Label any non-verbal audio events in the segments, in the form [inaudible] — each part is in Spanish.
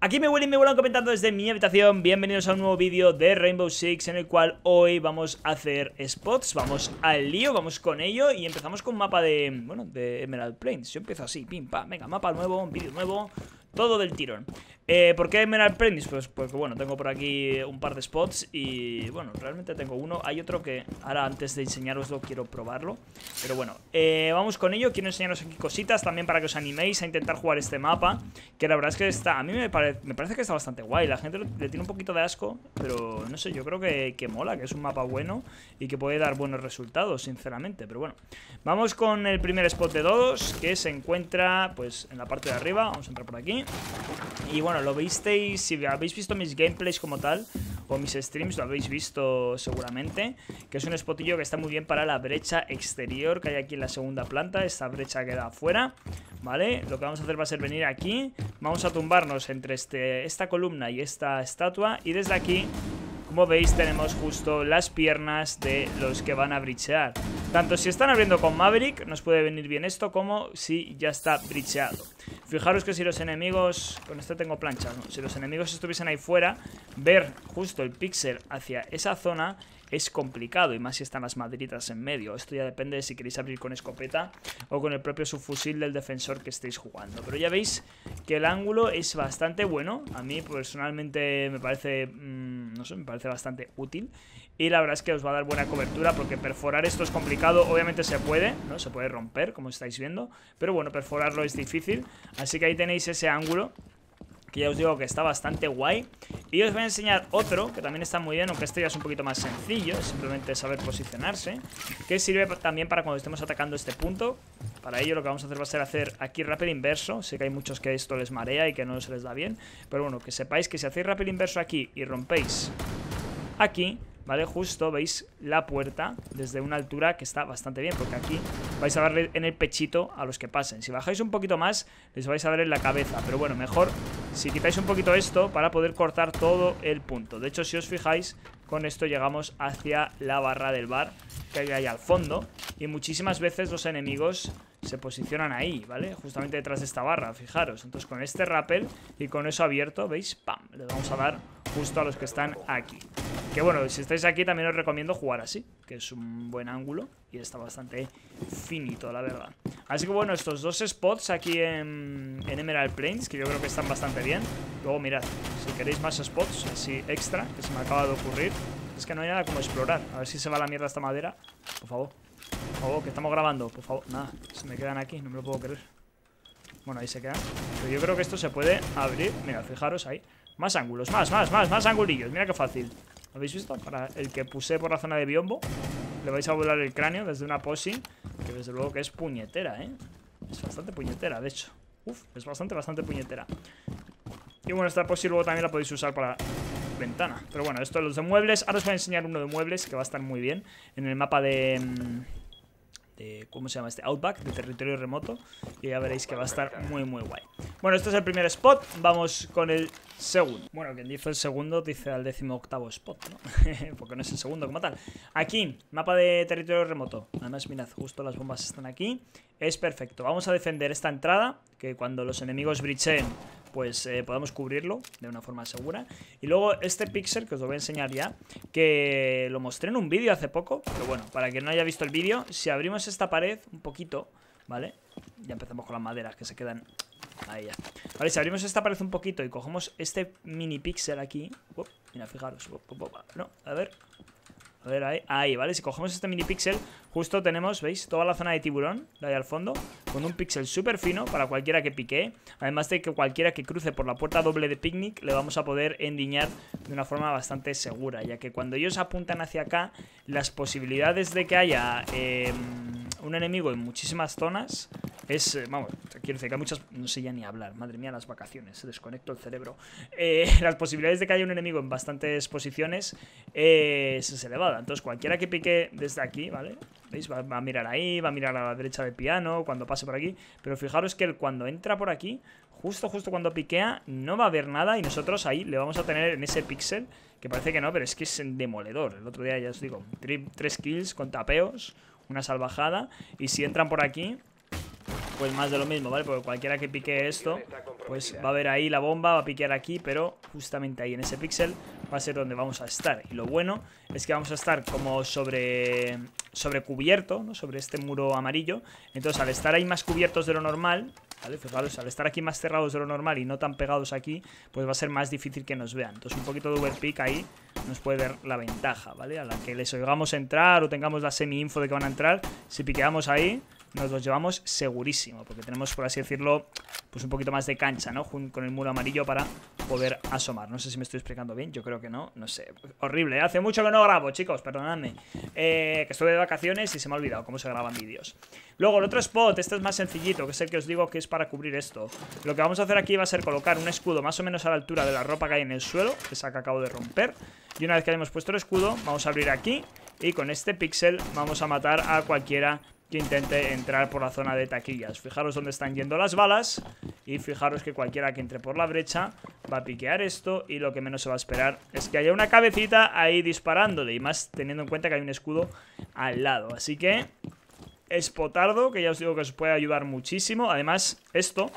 Aquí me huelen y me vuelan comentando desde mi habitación. Bienvenidos a un nuevo vídeo de Rainbow Six En el cual hoy vamos a hacer spots Vamos al lío, vamos con ello Y empezamos con mapa de, bueno, de Emerald Plains. Yo empiezo así, pim, pam, venga, mapa nuevo, vídeo nuevo todo del tirón. Eh, ¿Por qué Emerald Apprentice? Pues porque, bueno, tengo por aquí un par de spots y, bueno, realmente tengo uno. Hay otro que ahora antes de enseñaroslo quiero probarlo. Pero bueno, eh, vamos con ello. Quiero enseñaros aquí cositas también para que os animéis a intentar jugar este mapa. Que la verdad es que está, a mí me, me parece que está bastante guay. La gente le tiene un poquito de asco, pero no sé, yo creo que, que mola, que es un mapa bueno y que puede dar buenos resultados, sinceramente. Pero bueno, vamos con el primer spot de todos, que se encuentra, pues, en la parte de arriba. Vamos a entrar por aquí. Y bueno, lo visteis, si habéis visto mis gameplays como tal, o mis streams, lo habéis visto seguramente, que es un spotillo que está muy bien para la brecha exterior que hay aquí en la segunda planta, esta brecha queda afuera, ¿vale? Lo que vamos a hacer va a ser venir aquí, vamos a tumbarnos entre este, esta columna y esta estatua, y desde aquí como veis tenemos justo las piernas de los que van a brichear Tanto si están abriendo con Maverick nos puede venir bien esto como si ya está bricheado Fijaros que si los enemigos... Con este tengo planchas, ¿no? Si los enemigos estuviesen ahí fuera Ver justo el pixel hacia esa zona es complicado y más si están las madritas en medio. Esto ya depende de si queréis abrir con escopeta o con el propio subfusil del defensor que estéis jugando. Pero ya veis que el ángulo es bastante bueno. A mí personalmente me parece, mm, no sé, me parece bastante útil. Y la verdad es que os va a dar buena cobertura porque perforar esto es complicado. Obviamente se puede, ¿no? Se puede romper, como estáis viendo. Pero bueno, perforarlo es difícil. Así que ahí tenéis ese ángulo que ya os digo que está bastante guay. Y os voy a enseñar otro, que también está muy bien, aunque este ya es un poquito más sencillo, simplemente saber posicionarse, que sirve también para cuando estemos atacando este punto. Para ello lo que vamos a hacer va a ser hacer aquí rápido inverso, sé que hay muchos que esto les marea y que no se les da bien, pero bueno, que sepáis que si hacéis rápido inverso aquí y rompéis aquí, ¿vale? Justo veis la puerta desde una altura que está bastante bien, porque aquí vais a darle en el pechito a los que pasen. Si bajáis un poquito más, les vais a dar en la cabeza, pero bueno, mejor si quitáis un poquito esto para poder cortar todo el punto. De hecho, si os fijáis, con esto llegamos hacia la barra del bar que hay ahí al fondo y muchísimas veces los enemigos se posicionan ahí, ¿vale? Justamente detrás de esta barra, fijaros. Entonces con este rappel y con eso abierto, ¿veis? ¡Pam! Le vamos a dar justo a los que están aquí. Que bueno, si estáis aquí también os recomiendo jugar así, que es un buen ángulo y está bastante finito, la verdad. Así que bueno, estos dos spots aquí en, Emerald Plains, que yo creo que están bastante bien. Luego mirad, si queréis más spots así extra, que se me acaba de ocurrir, es que no hay nada como explorar. A ver si se va la mierda esta madera, por favor. Favor, que estamos grabando, por favor. Nada, se me quedan aquí, no me lo puedo creer. Bueno, ahí se quedan. Pero yo creo que esto se puede abrir. Mira, fijaros ahí. Más ángulos, más, más, más, más angulillos. Mira qué fácil. ¿Habéis visto? Para el que puse por la zona de biombo Le vais a volar el cráneo desde una posi Que desde luego que es puñetera, ¿eh? Es bastante puñetera, de hecho Uf, es bastante, bastante puñetera Y bueno, esta posi luego también la podéis usar para ventana. Pero bueno, esto es los de muebles. Ahora os voy a enseñar uno de muebles que va a estar muy bien En el mapa de... Mm, ¿Cómo se llama este? Outback, de territorio remoto. Y ya veréis que va a estar muy muy guay. Bueno, este es el primer spot. Vamos con el segundo. Bueno, quien dice el segundo dice al décimo octavo spot, ¿no? [laughs] Porque no es el segundo como tal. Aquí, mapa de territorio remoto. Además, mirad, justo las bombas están aquí. Es perfecto, vamos a defender esta entrada Que cuando los enemigos bricheen pues eh, podamos cubrirlo de una forma segura. Y luego este pixel, que os lo voy a enseñar ya, que lo mostré en un vídeo hace poco, pero bueno, para quien no haya visto el vídeo, si abrimos esta pared un poquito, ¿vale? Ya empezamos con las maderas que se quedan ahí ya. Vale, si abrimos esta pared un poquito y cogemos este mini pixel aquí, mira, fijaros, no, a ver, a ver, ahí, ahí, ¿vale? Si cogemos este mini pixel, justo tenemos, ¿veis? Toda la zona de tiburón, de ahí al fondo Con un pixel súper fino para cualquiera que pique Además de que cualquiera que cruce por la puerta doble de picnic Le vamos a poder endiñar de una forma bastante segura Ya que cuando ellos apuntan hacia acá Las posibilidades de que haya eh, un enemigo en muchísimas zonas es, eh, vamos, quiero decir que hay muchas, no sé ya ni hablar, madre mía las vacaciones, desconecto el cerebro. Eh, [laughs] las posibilidades de que haya un enemigo en bastantes posiciones es elevada, entonces cualquiera que pique desde aquí, ¿vale? ¿Veis? Va, a mirar ahí, va a mirar a la derecha del piano cuando pase por aquí, pero fijaros que él cuando entra por aquí, justo, justo cuando piquea, no va a haber nada y nosotros ahí le vamos a tener en ese pixel, que parece que no, pero es que es demoledor. El otro día ya os digo, tres kills con tapeos, una salvajada, y si entran por aquí pues más de lo mismo, ¿vale? Porque cualquiera que pique esto, pues va a ver ahí la bomba, va a piquear aquí, pero justamente ahí en ese píxel va a ser donde vamos a estar. Y lo bueno es que vamos a estar como sobre, sobre cubierto, ¿no? Sobre este muro amarillo. Entonces al estar ahí más cubiertos de lo normal, ¿vale? Fijaros, al estar aquí más cerrados de lo normal y no tan pegados aquí, pues va a ser más difícil que nos vean. Entonces un poquito de overpick ahí nos puede dar la ventaja, ¿vale? A la que les oigamos entrar o tengamos la semi-info de que van a entrar, si piqueamos ahí nos los llevamos segurísimo, porque tenemos, por así decirlo, pues un poquito más de cancha, ¿no? Con el muro amarillo para poder asomar. No sé si me estoy explicando bien, yo creo que no, no sé. Horrible, ¿eh? hace mucho que no grabo, chicos, perdonadme. Eh, que estuve de vacaciones y se me ha olvidado cómo se graban vídeos. Luego, el otro spot, este es más sencillito, que es el que os digo que es para cubrir esto. Lo que vamos a hacer aquí va a ser colocar un escudo más o menos a la altura de la ropa que hay en el suelo, que es que acabo de romper. Y una vez que hayamos puesto el escudo, vamos a abrir aquí y con este pixel vamos a matar a cualquiera que intente entrar por la zona de taquillas. Fijaros dónde están yendo las balas y fijaros que cualquiera que entre por la brecha va a piquear esto y lo que menos se va a esperar es que haya una cabecita ahí disparándole y más teniendo en cuenta que hay un escudo al lado. Así que es potardo, que ya os digo que os puede ayudar muchísimo. Además, esto,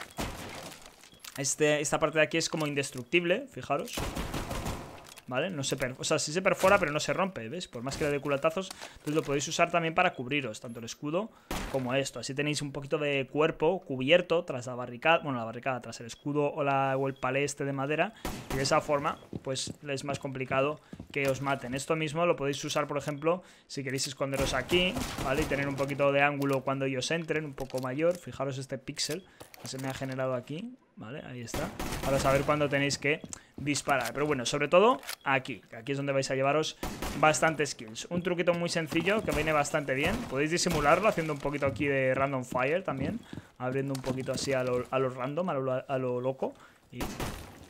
este, esta parte de aquí es como indestructible, fijaros. ¿Vale? No se o sea, sí se perfora, pero no se rompe, ¿ves? Por más que le dé culatazos, entonces lo podéis usar también para cubriros, tanto el escudo como esto. Así tenéis un poquito de cuerpo cubierto tras la barricada, bueno, la barricada, tras el escudo o, la, o el palé este de madera, y de esa forma, pues es más complicado que os maten. Esto mismo lo podéis usar, por ejemplo, si queréis esconderos aquí, ¿vale? Y tener un poquito de ángulo cuando ellos entren, un poco mayor. Fijaros este píxel que se me ha generado aquí, ¿vale? Ahí está. Para saber cuándo tenéis que disparar. Pero bueno, sobre todo aquí, aquí es donde vais a llevaros bastantes kills. Un truquito muy sencillo que viene bastante bien. Podéis disimularlo haciendo un poquito aquí de random fire también. Abriendo un poquito así a lo, random, a lo, loco. Y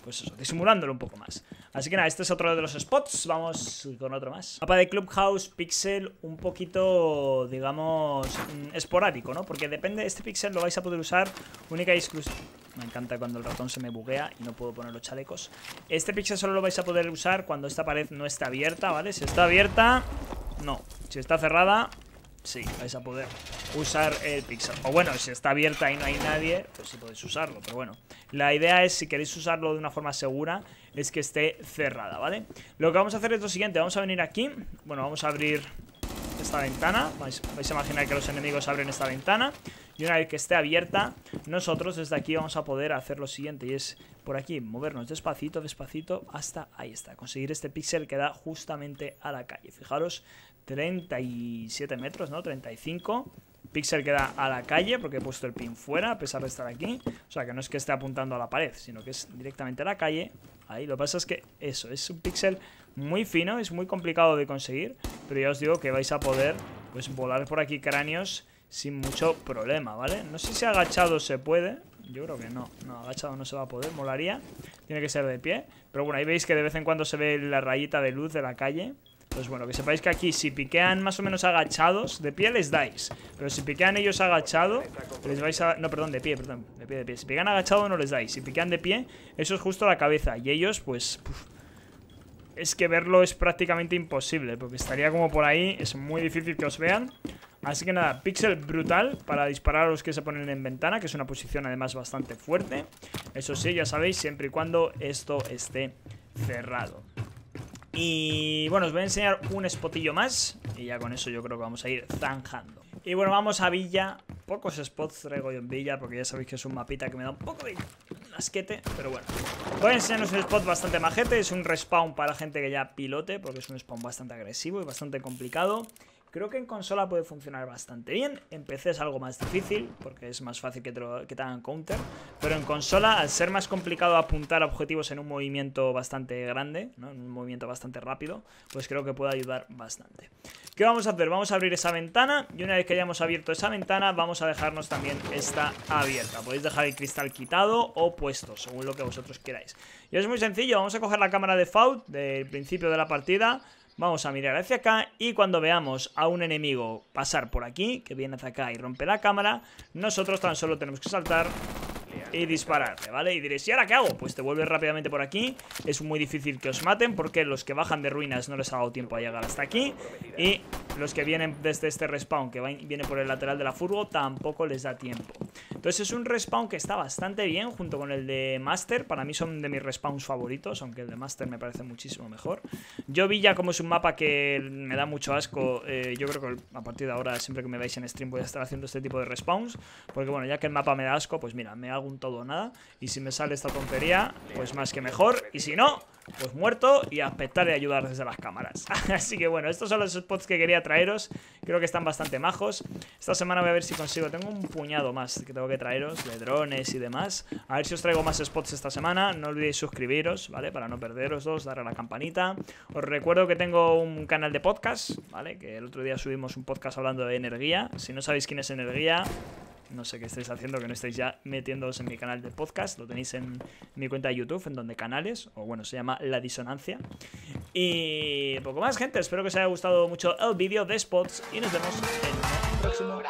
pues eso, disimulándolo un poco más. Así que nada, este es otro de los spots. Vamos con otro más. Mapa de Clubhouse Pixel un poquito, digamos, mm, esporádico, ¿no? Porque depende, este pixel lo vais a poder usar única y exclusiva. Me encanta cuando el ratón se me buguea y no puedo poner los chalecos. Este pixel solo lo vais a poder usar cuando esta pared no está abierta, ¿vale? Si está abierta, no. Si está cerrada, sí, vais a poder usar el pixel. O bueno, si está abierta y no hay nadie, pues sí podéis usarlo. Pero bueno, la idea es, si queréis usarlo de una forma segura, es que esté cerrada, ¿vale? Lo que vamos a hacer es lo siguiente, vamos a venir aquí. Bueno, vamos a abrir esta ventana. Vais, vais a imaginar que los enemigos abren esta ventana. Y una vez que esté abierta, nosotros desde aquí vamos a poder hacer lo siguiente. Y es por aquí, movernos despacito, despacito, hasta ahí está. Conseguir este píxel que da justamente a la calle. Fijaros, 37 metros, ¿no? 35 píxel que da a la calle porque he puesto el pin fuera a pesar de estar aquí. O sea, que no es que esté apuntando a la pared, sino que es directamente a la calle. Ahí, lo que pasa es que eso, es un píxel muy fino, es muy complicado de conseguir, pero ya os digo que vais a poder pues volar por aquí cráneos sin mucho problema, ¿vale? No sé si agachado se puede, yo creo que no, no, agachado no se va a poder, molaría, tiene que ser de pie, pero bueno, ahí veis que de vez en cuando se ve la rayita de luz de la calle, pues bueno, que sepáis que aquí si piquean más o menos agachados, de pie les dais. Pero si piquean ellos agachado, les vais a... No, perdón, de pie, perdón, de pie, de pie. Si piquean agachado no les dais. Si piquean de pie, eso es justo la cabeza. Y ellos, pues... es que verlo es prácticamente imposible, porque estaría como por ahí, es muy difícil que os vean. Así que nada, pixel brutal para disparar a los que se ponen en ventana, que es una posición además bastante fuerte. Eso sí, ya sabéis, siempre y cuando esto esté cerrado. Y bueno, os voy a enseñar un spotillo más Y ya con eso yo creo que vamos a ir zanjando Y bueno, vamos a Villa Pocos spots traigo yo en Villa Porque ya sabéis que es un mapita que me da un poco de asquete Pero bueno Voy a enseñaros un spot bastante majete Es un respawn para gente que ya pilote Porque es un spawn bastante agresivo y bastante complicado Creo que en consola puede funcionar bastante bien. En PC es algo más difícil, porque es más fácil que te, hagan counter. Pero en consola, al ser más complicado apuntar objetivos en un movimiento bastante grande, ¿no? en un movimiento bastante rápido, pues creo que puede ayudar bastante. ¿Qué vamos a hacer? Vamos a abrir esa ventana y una vez que hayamos abierto esa ventana, vamos a dejarnos también esta abierta. Podéis dejar el cristal quitado o puesto, según lo que vosotros queráis. Y es muy sencillo, vamos a coger la cámara de Faut del principio de la partida Vamos a mirar hacia acá y cuando veamos a un enemigo pasar por aquí, que viene hacia acá y rompe la cámara, nosotros tan solo tenemos que saltar y dispararle, ¿vale? Y diréis, ¿y ahora qué hago? Pues te vuelves rápidamente por aquí Es muy difícil que os maten porque los que bajan de ruinas no les ha dado tiempo a llegar hasta aquí Y los que vienen desde este respawn, que viene por el lateral de la furgo, tampoco les da tiempo Entonces es un respawn que está bastante bien junto con el de Master. Para mí son de mis respawns favoritos, aunque el de Master me parece muchísimo mejor. Yo vi ya como es un mapa que me da mucho asco. Eh, yo creo que a partir de ahora, siempre que me veáis en stream, voy a estar haciendo este tipo de respawns. Porque bueno, ya que el mapa me da asco, pues mira, me hago un todo o nada. Y si me sale esta tontería, pues más que mejor. Y si no, pues muerto y a aspectar y ayudar desde las cámaras. [laughs] Así que bueno, estos son los spots que quería traeros. Creo que están bastante majos. Esta semana voy a ver si consigo. Tengo un puñado más que tengo que traeros, de drones y demás. A ver si os traigo más spots esta semana. No olvidéis suscribiros, ¿vale? Para no perderos dos, darle a la campanita. Os recuerdo que tengo un canal de podcast, ¿vale? Que el otro día subimos un podcast hablando de energía. Si no sabéis quién es energía, no sé qué estáis haciendo, que no estáis ya metiéndoos en mi canal de podcast. Lo tenéis en mi cuenta de YouTube, en donde canales, o bueno, se llama La Disonancia. Y poco más, gente. Espero que os haya gustado mucho el vídeo de Spots y nos vemos en el próximo.